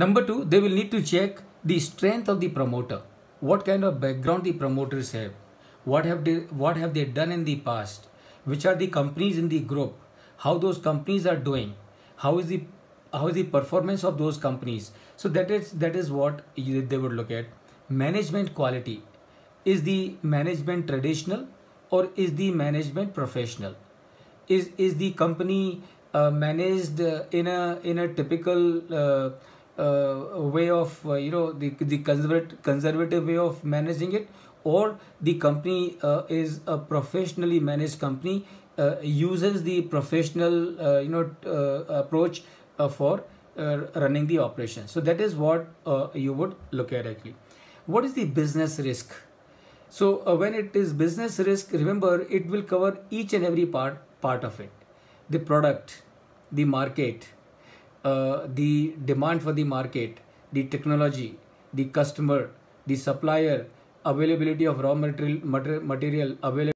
Number two, they will need to check the strength of the promoter. What kind of background the promoters have? What have they what have they done in the past? Which are the companies in the group? How those companies are doing? How is the how is the performance of those companies? So that is that is what you, they would look at. Management quality. Is the management traditional or is the management professional? Is is the company uh, managed uh, in a in a typical uh, way of uh, you know the the conservative conservative way of managing it or the company uh, is a professionally managed company uh, uses the professional uh, you know uh, approach uh, for uh, running the operation. So that is what uh, you would look at actually. What is the business risk? So uh, when it is business risk remember it will cover each and every part part of it. The product the market uh, the demand for the market, the technology, the customer, the supplier, availability of raw material, material, availability